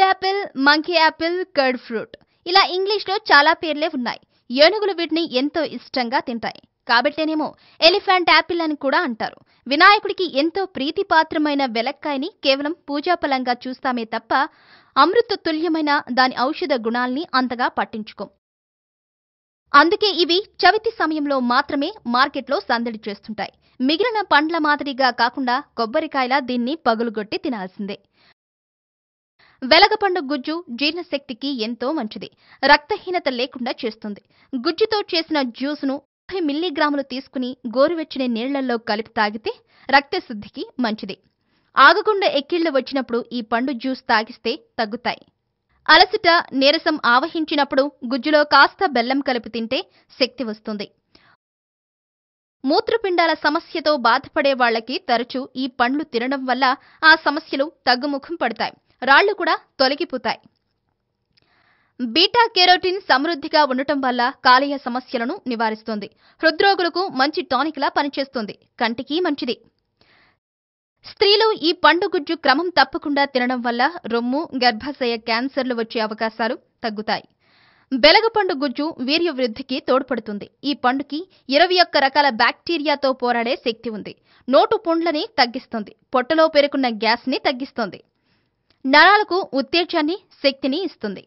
Apple monkey apple curd fruit. ఇలా ఇంగ్లీష్లో చాలా పేర్లే ఉన్నాయి. ఏనుగులు వీటిని ఎంతో ఇష్టంగా తింటాయి. కాబట్టేనేమో ఎలిఫెంట్ యాపిల్ అని కూడా అంటారు. వినాయకుడికి ఎంతో ప్రీతిపాత్రమైన వెలక్కాయని కేవలం పూజాఫలంగా చూస్తామే తప్ప అమృత తుల్యమైన దాని ఔషధ గుణాల్ని అంతగా పట్టించుకోం. అందుకే ఇవి చవితి సమయంలో మాత్రమే మార్కెట్లో సందడి చేస్తుంటాయి. మిగిలిన పండ్ల మాదిరిగా కాకుండా కొబ్బరికాయలా దీన్ని పగులుగొట్టి తినాల్సిందే. వెలగపండు గుజ్జు జీర్ణశక్తికి ఎంతో మంచిది. రక్తహీనత లేకుండా చేస్తుంది. గుజ్జుతో చేసిన జ్యూస్ను ముప్పై మిల్లీగ్రాములు తీసుకుని గోరువెచ్చని నీళ్ళలో కలిపి తాగితే రక్తశుద్ధికి మంచిది. ఆగకుండా ఎక్కిళ్ళు వచ్చినప్పుడు ఈ పండు జ్యూస్ తాగిస్తే తగ్గుతాయి. అలసట నీరసం ఆవహించినప్పుడు గుజ్జులో కాస్త బెల్లం కలిపి తింటే శక్తి వస్తుంది. మూత్రపిండాల సమస్యతో బాధపడే వాళ్ళకి తరచూ ఈ పండ్లు తినడం వల్ల ఆ సమస్యలు తగ్గుముఖం పడతాయి. రాళ్ళు కూడా తొలగిపోతాయి. బీటా కెరోటిన్ సమృద్ధిగా ఉండటం వల్ల కాలేయ సమస్యలను నివారిస్తుంది. హృద్రోగులకు మంచి టానిక్లా పనిచేస్తుంది. కంటికి మంచిది. స్త్రీలు ఈ పండు గుజ్జు క్రమం తప్పకుండా తినడం వల్ల రొమ్ము గర్భాశయ క్యాన్సర్లు వచ్చే అవకాశాలు తగ్గుతాయి. బెలగపండు గుజ్జు వీర్య వృద్ధికి తోడ్పడుతుంది. ఈ పండుకి ఇరవై ఒక్క రకాల బ్యాక్టీరియాతో పోరాడే శక్తి ఉంది. నోటు పుండ్లని తగ్గిస్తుంది. పొట్టలో పేరుకున్న గ్యాస్ని తగ్గిస్తుంది. నరాలకు ఉత్తేజాన్ని శక్తిని ఇస్తుంది.